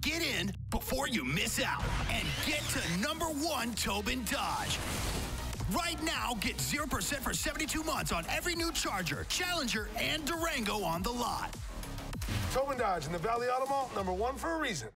Get in before you miss out and get to number one Towbin Dodge. Right now, get 0% for 72 months on every new Charger, Challenger, and Durango on the lot. Towbin Dodge in the Valley Auto Mall, number one for a reason.